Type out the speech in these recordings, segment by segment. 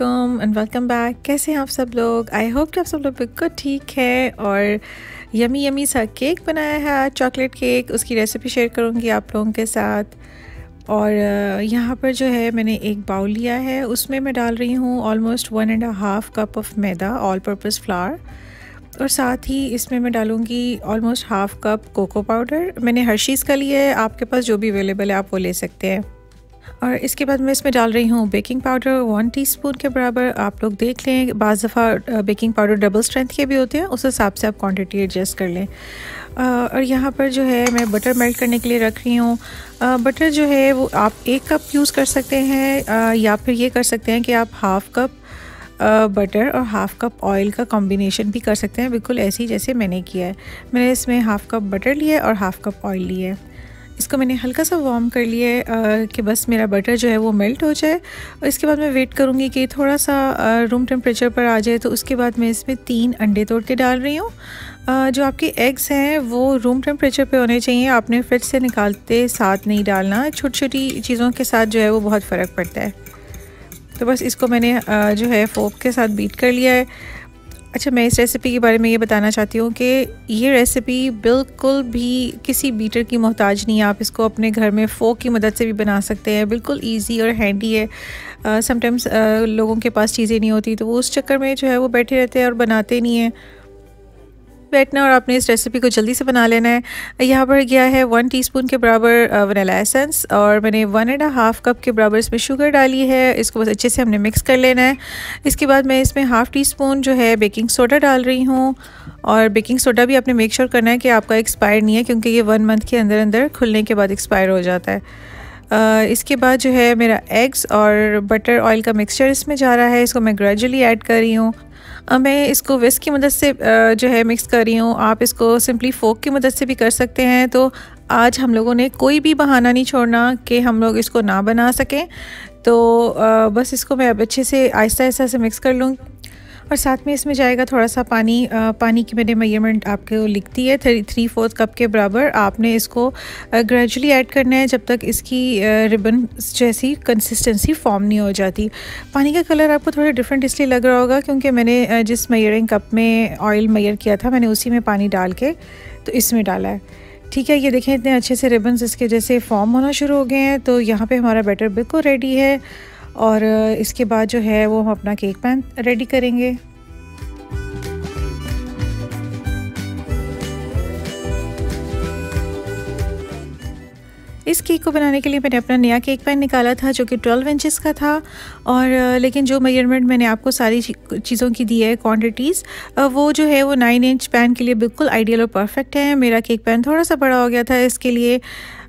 वालेकुम and welcome back कैसे हैं आप सब लोग? आई होप कि आप सब लोग बिल्कुल ठीक है और यमी यमी सा केक बनाया है चॉकलेट केक उसकी रेसिपी शेयर करूँगी आप लोगों के साथ. और यहाँ पर जो है मैंने एक बाउल लिया है, उसमें मैं डाल रही हूँ almost one and half cup of maida all purpose flour और साथ ही इसमें मैं डालूँगी almost half cup cocoa powder मैंने हर चीज़ का लिया है, आपके पास जो भी अवेलेबल है, आप वो ले सकते हैं। और इसके बाद मैं इसमें डाल रही हूँ बेकिंग पाउडर वन टीस्पून के बराबर। आप लोग देख लें बाज़ दफ़ा बेकिंग पाउडर डबल स्ट्रेंथ के भी होते हैं, उस हिसाब से आप क्वांटिटी एडजस्ट कर लें। और यहाँ पर जो है, मैं बटर मेल्ट करने के लिए रख रही हूँ। बटर जो है, वो आप एक कप यूज़ कर सकते हैं या फिर ये कर सकते हैं कि आप हाफ़ कप बटर और हाफ़ कप ऑयल का कॉम्बिनेशन भी कर सकते हैं। बिल्कुल ऐसे ही जैसे मैंने किया है। मैंने इसमें हाफ़ कप बटर लिया और हाफ़ कप ऑयल लिया है। इसको मैंने हल्का सा वार्म कर लिया है कि बस मेरा बटर जो है वो मेल्ट हो जाए। और इसके बाद मैं वेट करूँगी कि थोड़ा सा रूम टेम्परेचर पर आ जाए तो उसके बाद मैं इसमें तीन अंडे तोड़ के डाल रही हूँ। जो आपके एग्स हैं, वो रूम टेम्परेचर पे होने चाहिए। आपने फ्रिज से निकालते साथ नहीं डालना। छोटी छोटी चीज़ों के साथ जो है वो बहुत फ़र्क पड़ता है। तो बस इसको मैंने जो है फोक के साथ बीट कर लिया है। अच्छा मैं इस रेसिपी के बारे में ये बताना चाहती हूँ कि ये रेसिपी बिल्कुल भी किसी बीटर की मोहताज नहीं है। आप इसको अपने घर में फ़ोक की मदद से भी बना सकते हैं। बिल्कुल इजी और हैंडी है। समटाइम्स लोगों के पास चीज़ें नहीं होती तो वो उस चक्कर में जो है वो बैठे रहते हैं और बनाते नहीं हैं। बैठना और आपने इस रेसिपी को जल्दी से बना लेना है। यहाँ पर गया है वन टीस्पून के बराबर वनीला एसेंस और मैंने वन एंड हाफ़ कप के बराबर इसमें शुगर डाली है। इसको बस अच्छे से हमने मिक्स कर लेना है। इसके बाद मैं इसमें हाफ़ टी स्पून जो है बेकिंग सोडा डाल रही हूँ और बेकिंग सोडा भी आपने मेक श्योर करना है कि आपका एक्सपायर नहीं है क्योंकि ये वन मंथ के अंदर अंदर खुलने के बाद एक्सपायर हो जाता है। Uh, इसके बाद जो है मेरा एग्स और बटर ऑयल का मिक्सचर इसमें जा रहा है। इसको मैं ग्रेजुअली ऐड कर रही हूँ। मैं इसको विस्क की मदद से जो है मिक्स कर रही हूँ। आप इसको सिंपली फोक की मदद से भी कर सकते हैं। तो आज हम लोगों ने कोई भी बहाना नहीं छोड़ना कि हम लोग इसको ना बना सकें। तो बस इसको मैं अब अच्छे से आहिस्ता आहिस्ता से मिक्स कर लूँ। और साथ में इसमें जाएगा थोड़ा सा पानी आ, पानी की मैंने मेज़रमेंट आपको लिखती है थ्री थ्री फोर्थ कप के बराबर। आपने इसको ग्रेजुअली ऐड करना है जब तक इसकी रिबन जैसी कंसिस्टेंसी फॉर्म नहीं हो जाती। पानी का कलर आपको थोड़ा डिफरेंट इसलिए लग रहा होगा क्योंकि मैंने जिस मेयरिंग कप में ऑयल मैयर किया था मैंने उसी में पानी डाल के तो इसमें डाला है। ठीक है ये देखें इतने अच्छे से रिबन्स इसके जैसे फॉर्म होना शुरू हो गए हैं तो यहाँ पे हमारा बैटर बिल्कुल रेडी है। और इसके बाद जो है वो हम अपना केक पैन रेडी करेंगे। इस केक को बनाने के लिए मैंने अपना नया केक पैन निकाला था, जो कि 12 इंचेस का था। और, लेकिन जो मेज़रमेंट मैंने आपको सारी चीज़ों की दी है क्वांटिटीज़ वो जो है वो 9 इंच पैन के लिए बिल्कुल आइडियल और परफेक्ट है। मेरा केक पैन थोड़ा सा बड़ा हो गया था, इसके लिए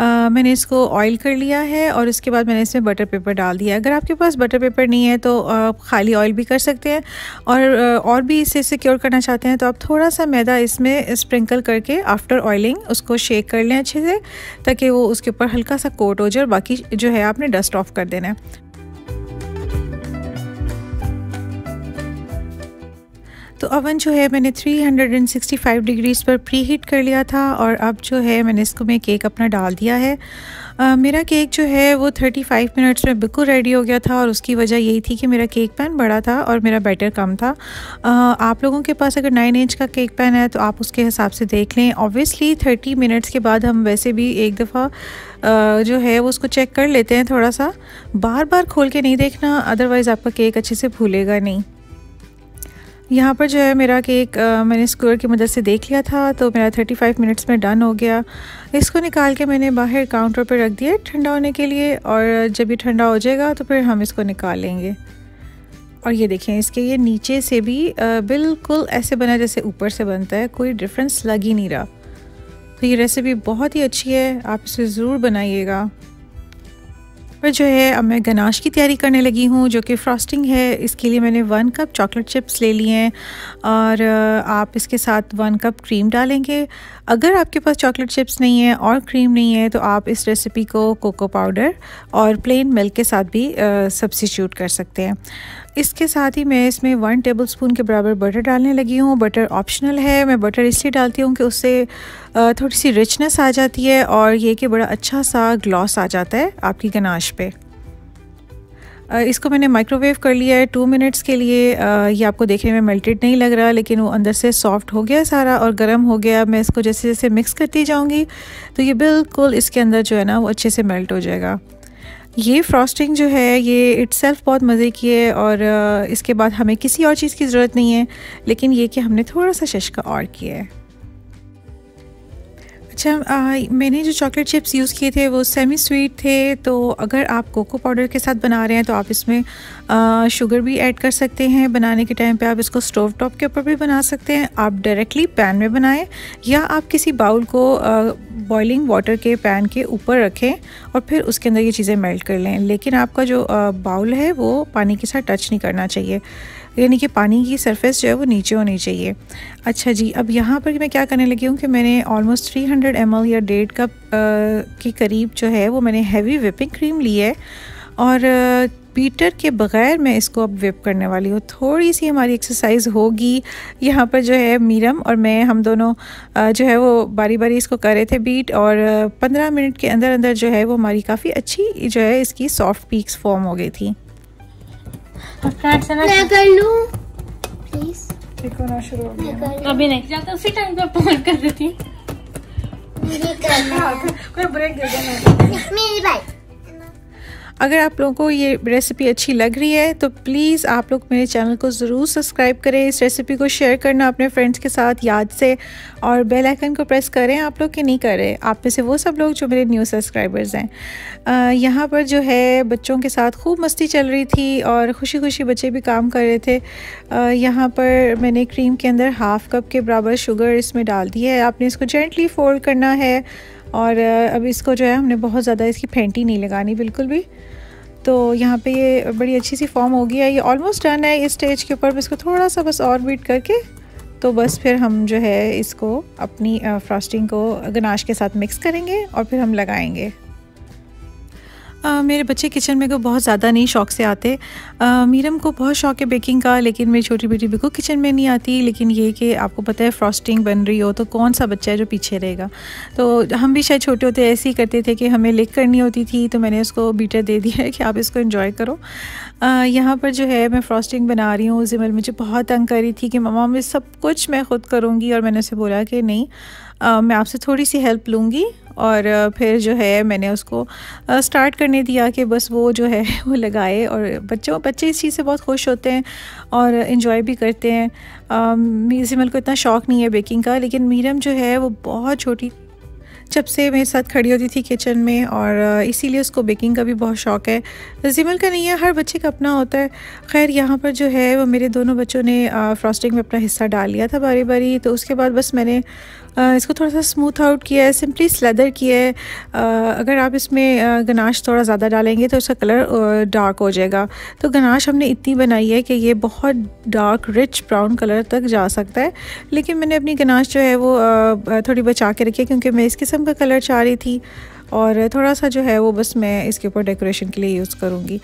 मैंने इसको ऑयल कर लिया है और इसके बाद मैंने इसमें बटर पेपर डाल दिया अगर आपके पास बटर पेपर नहीं है तो आप खाली ऑयल भी कर सकते हैं और और भी इसे सिक्योर करना चाहते हैं तो आप थोड़ा सा मैदा इसमें स्प्रिंकल करके आफ्टर ऑयलिंग उसको शेक कर लें अच्छे से, ताकि वो उसके ऊपर हल्का सा कोट हो जाए और बाकी जो है आपने डस्ट ऑफ़ कर देना है। तो अवन जो है मैंने 365 डिग्रीज़ पर प्री हीट कर लिया था और अब जो है मैंने इसको में केक अपना डाल दिया है। आ, मेरा केक जो है वो 35 मिनट्स में बिल्कुल रेडी हो गया था और उसकी वजह यही थी कि मेरा केक पैन बड़ा था और मेरा बैटर कम था। आ, आप लोगों के पास अगर 9 इंच का केक पैन है तो आप उसके हिसाब से देख लें। ऑब्वियसली 30 मिनट्स के बाद हम वैसे भी एक दफ़ा जो है वो उसको चेक कर लेते हैं थोड़ा सा। बार बार खोल के नहीं देखना अदरवाइज़ आपका केक अच्छे से भूलेगा नहीं। यहाँ पर जो है मेरा केक मैंने स्क्वायर की मदद से देख लिया था तो मेरा 35 मिनट्स में डन हो गया। इसको निकाल के मैंने बाहर काउंटर पर रख दिया ठंडा होने के लिए, और जब ये ठंडा हो जाएगा तो फिर हम इसको निकाल लेंगे और ये देखें इसके ये नीचे से भी बिल्कुल ऐसे बना जैसे ऊपर से बनता है, कोई डिफरेंस लग ही नहीं रहा। तो ये रेसिपी बहुत ही अच्छी है, आप इसे ज़रूर बनाइएगा। पर जो है, अब मैं गनाश की तैयारी करने लगी हूँ, जो कि फ्रॉस्टिंग है। इसके लिए मैंने वन कप चॉकलेट चिप्स ले लिए हैं और आप इसके साथ वन कप क्रीम डालेंगे। अगर आपके पास चॉकलेट चिप्स नहीं है और क्रीम नहीं है तो आप इस रेसिपी को कोको पाउडर और प्लेन मिल्क के साथ भी सब्सिट्यूट कर सकते हैं। इसके साथ ही मैं इसमें वन टेबल स्पून के बराबर बटर डालने लगी हूँ। बटर ऑप्शनल है। मैं बटर इसलिए डालती हूँ कि उससे थोड़ी सी रिचनेस आ जाती है और ये कि बड़ा अच्छा सा ग्लॉस आ जाता है आपकी गनाश पे। इसको मैंने माइक्रोवेव कर लिया है टू मिनट्स के लिए। ये आपको देखने में मेल्टेड नहीं लग रहा, लेकिन वो अंदर से सॉफ्ट हो गया सारा और गर्म हो गया। मैं इसको जैसे जैसे मिक्स करती जाऊँगी तो ये बिल्कुल इसके अंदर जो है ना, वो अच्छे से मेल्ट हो जाएगा। ये फ्रॉस्टिंग जो है ये इट्सल्फ बहुत मज़े की है और इसके बाद हमें किसी और चीज़ की ज़रूरत नहीं है लेकिन ये कि हमने थोड़ा सा शशका और किया है। अच्छा आ, मैंने जो चॉकलेट चिप्स यूज़ किए थे वो सेमी स्वीट थे तो अगर आप कोको पाउडर के साथ बना रहे हैं तो आप इसमें आ, शुगर भी ऐड कर सकते हैं। बनाने के टाइम पे आप इसको स्टोव टॉप के ऊपर भी बना सकते हैं। आप डायरेक्टली पैन में बनाएँ या आप किसी बाउल को बॉइलिंग वाटर के पैन के ऊपर रखें और फिर उसके अंदर ये चीज़ें मेल्ट कर लें। लेकिन आपका जो बाउल है वो पानी के साथ टच नहीं करना चाहिए। यानी कि पानी की सरफेस जो है वो नीचे होनी चाहिए। अच्छा जी, अब यहाँ पर मैं क्या करने लगी हूँ कि मैंने ऑलमोस्ट 300 हंड्रेड या डेढ़ कप के करीब जो है वो मैंने हैवी विपिंग क्रीम ली है। और बीटर के बग़ैर मैं इसको अब विप करने वाली हूँ। थोड़ी सी हमारी एक्सरसाइज होगी। यहाँ पर जो है मीरम और मैं हम दोनों जो है वो बारी बारी इसको कर रहे थे बीट और पंद्रह मिनट के अंदर अंदर जो है वो हमारी काफ़ी अच्छी जो है इसकी सॉफ्ट पीक्स फॉर्म हो गई थी। मैं कर लूँ? प्लीज़ शुरू हो गया। अभी नहीं। जाता उसी टाइम पे फ़ोन कर रही थी मुझे करना कोई ब्रेक दे देना मेरी बाइक अगर आप लोगों को ये रेसिपी अच्छी लग रही है तो प्लीज़ आप लोग मेरे चैनल को ज़रूर सब्सक्राइब करें। इस रेसिपी को शेयर करना अपने फ्रेंड्स के साथ याद से और बेल आइकन को प्रेस करें आप लोग कि नहीं करें। आप में से वो सब लोग जो मेरे न्यू सब्सक्राइबर्स हैं। यहाँ पर जो है बच्चों के साथ खूब मस्ती चल रही थी और खुशी खुशी बच्चे भी काम कर रहे थे। यहाँ पर मैंने क्रीम के अंदर हाफ़ कप के बराबर शुगर इसमें डाल दी है। आपने इसको जेंटली फोल्ड करना है और अब इसको जो है हमने बहुत ज़्यादा इसकी फेंटी नहीं लगानी बिल्कुल भी। तो यहाँ पे ये बड़ी अच्छी सी फॉर्म हो गई है ये ऑलमोस्ट डन है इस स्टेज के ऊपर, इसको थोड़ा सा बस और बीट करके तो बस फिर हम जो है इसको अपनी फ्रॉस्टिंग को गनाश के साथ मिक्स करेंगे और फिर हम लगाएँगे। आ, मेरे बच्चे किचन में को बहुत ज़्यादा नहीं शौक से आते। आ, मीरम को बहुत शौक है बेकिंग का लेकिन मेरी छोटी बेटी बिल्कुल किचन में नहीं आती। लेकिन ये कि आपको पता है फ्रॉस्टिंग बन रही हो तो कौन सा बच्चा है जो पीछे रहेगा? तो हम भी शायद छोटे होते ऐसे ही करते थे कि हमें लिक करनी होती थी तो मैंने उसको बीटर दे दिया है कि आप इसको इन्जॉय करो। यहाँ पर जो है मैं फ्रॉस्टिंग बना रही हूँ। जिमल मुझे बहुत तंग कर रही थी कि ममा मैं सब कुछ मैं ख़ुद करूँगी। और मैंने उसे बोला कि नहीं मैं आपसे थोड़ी सी हेल्प लूँगी। और फिर जो है मैंने उसको स्टार्ट करने दिया कि बस वो जो है, वो लगाए और बच्चों, बच्चे इस चीज़ से बहुत खुश होते हैं और इन्जॉय भी करते हैं। सिमल को इतना शौक़ नहीं है बेकिंग का, लेकिन मीरम जो है, वो बहुत छोटी जब से मेरे साथ खड़ी होती थी किचन में और इसीलिए उसको बेकिंग का भी बहुत शौक़ है। जिमल का नहीं है, हर बच्चे का अपना होता है। खैर, यहाँ पर जो है, वो मेरे दोनों बच्चों ने फ्रॉस्टिंग में अपना हिस्सा डाल लिया था बारी बारी तो उसके बाद बस मैंने इसको थोड़ा सा स्मूथ आउट किया है सिंपली स्लेदर किया है। अगर आप इसमें गनाश थोड़ा ज़्यादा डालेंगे तो उसका कलर डार्क हो जाएगा। तो गनाश हमने इतनी बनाई है कि ये बहुत डार्क रिच ब्राउन कलर तक जा सकता है। लेकिन मैंने अपनी गनाश जो है, वो थोड़ी बचा के रखी है, क्योंकि मैं इस किस्म का कलर चाह रही थी और थोड़ा सा जो है वो बस मैं इसके ऊपर डेकोरेशन के लिए यूज़ करूँगी।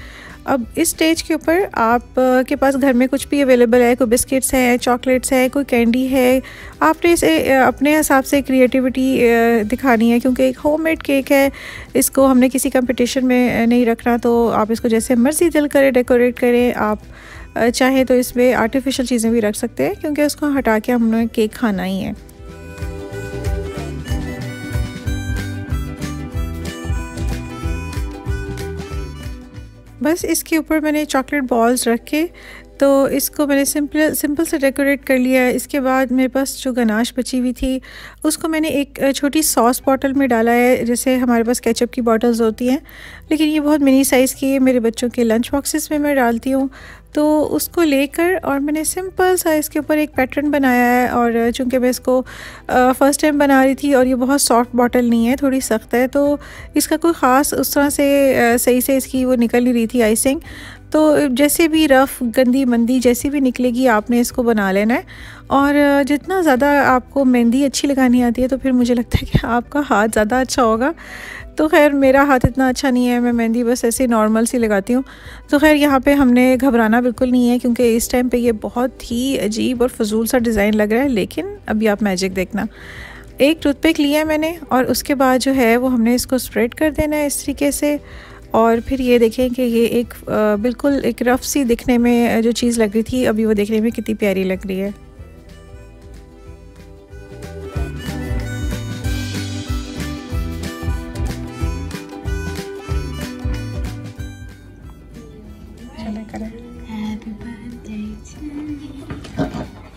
अब इस स्टेज के ऊपर आप के पास घर में कुछ भी अवेलेबल है, कोई बिस्किट्स हैं, चॉकलेट्स है, कोई कैंडी है, आपने इसे अपने हिसाब से क्रिएटिविटी दिखानी है क्योंकि एक होममेड केक है, इसको हमने किसी कंपटीशन में नहीं रखना तो आप इसको जैसे मर्ज़ी दिल करें, डेकोरेट करें, आप चाहें तो इसमें आर्टिफिशियल चीज़ें भी रख सकते हैं क्योंकि उसको हटा के हमने केक खाना ही है। बस इसके ऊपर मैंने चॉकलेट बॉल्स रखे तो इसको मैंने सिंपल सिंपल से डेकोरेट कर लिया है। इसके बाद मेरे पास जो गनाश बची हुई थी, उसको मैंने एक छोटी सॉस बॉटल में डाला है, जैसे हमारे पास केचप की बॉटल्स होती हैं। लेकिन ये बहुत मिनी साइज़ की है, मेरे बच्चों के लंच बॉक्सेस में मैं डालती हूँ। तो उसको लेकर और मैंने सिंपल सा इसके ऊपर एक पैटर्न बनाया है और चूँकि मैं इसको फ़र्स्ट टाइम बना रही थी और ये बहुत सॉफ्ट बॉटल नहीं है, थोड़ी सख्त है तो इसका कोई ख़ास उस तरह से सही से इसकी वो निकल नहीं रही थी आइसिंग तो जैसे भी रफ़ गंदी मंदी जैसी भी निकलेगी, आपने इसको बना लेना है। और जितना ज़्यादा आपको मेहंदी अच्छी लगानी आती है तो फिर मुझे लगता है कि आपका हाथ ज़्यादा अच्छा होगा। तो खैर, मेरा हाथ इतना अच्छा नहीं है, मैं मेहंदी बस ऐसे नॉर्मल सी लगाती हूँ। तो खैर, यहाँ पे हमने घबराना बिल्कुल नहीं है, क्योंकि इस टाइम पे ये बहुत ही अजीब और फजूल सा डिज़ाइन लग रहा है, लेकिन अभी आप मैजिक देखना। एक टूथपिक लिया है मैंने, और उसके बाद जो है, वो हमने इसको स्प्रेड कर देना है इस तरीके से। और फिर ये देखें कि ये एक बिल्कुल एक रफ सी दिखने में जो चीज़ लग रही थी, अभी वो देखने में कितनी प्यारी लग रही है। Happy birthday to me.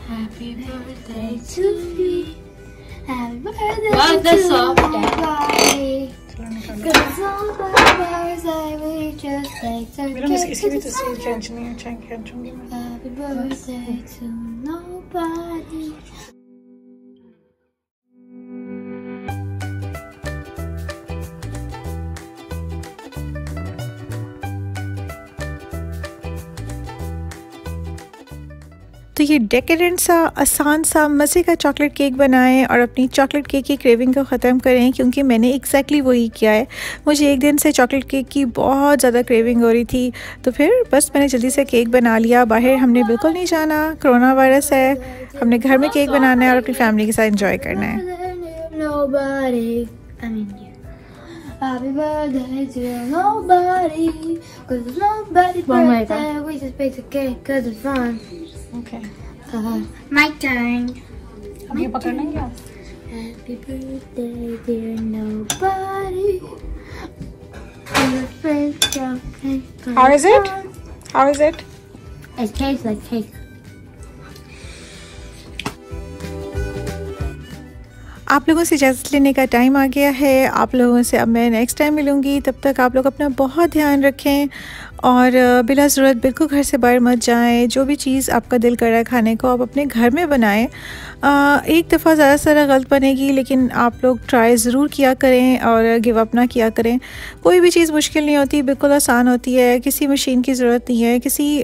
Happy birthday to me. Happy birthday Wow, that's to soft. nobody. Cause all the birthday we just take the cake to the sun. Happy birthday to nobody. तो ये decorate सा आसान सा मज़े का chocolate cake बनाएँ और अपनी चॉकलेट केक की क्रेविंग को ख़त्म करें क्योंकि मैंने एग्जैक्टली exactly वही किया है मुझे एक दिन से चॉकलेट केक की बहुत ज़्यादा क्रेविंग हो रही थी तो फिर बस मैंने जल्दी से केक बना लिया बाहर हमने बिल्कुल नहीं जाना कोरोना वायरस है हमने घर में केक बनाना है और अपनी फैमिली के साथ इंजॉय करना है Nobody. Happy birthday to nobody. Cause it's nobody's One birthday. We just bake the cake cause it's fun. Okay. Uh, my turn. अब ये Happy birthday, dear nobody. How is it? How is it? It tastes like cake. आप लोगों से इजाज़त लेने का time आ गया है आप लोगों से अब मैं नेक्स्ट टाइम मिलूँगी तब तक आप लोग अपना बहुत ध्यान रखें और बिला ज़रूरत बिल्कुल घर से बाहर मत जाएँ। जो भी चीज़ आपका दिल कर रहा है खाने को, आप अपने घर में बनाएँ। एक दफ़ा ज़्यादा से ज़्यादा गलत बनेगी, लेकिन आप लोग ट्राई ज़रूर किया करें और गिव अप ना किया करें। कोई भी चीज़ मुश्किल नहीं होती, बिल्कुल आसान होती है। किसी मशीन की ज़रूरत नहीं है, किसी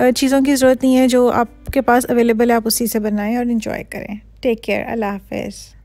चीज़ों की ज़रूरत नहीं है जो आपके पास अवेलेबल है, आप उसी से बनाएँ और इन्जॉय करें। टेक केयर, अल्लाह हाफिज़।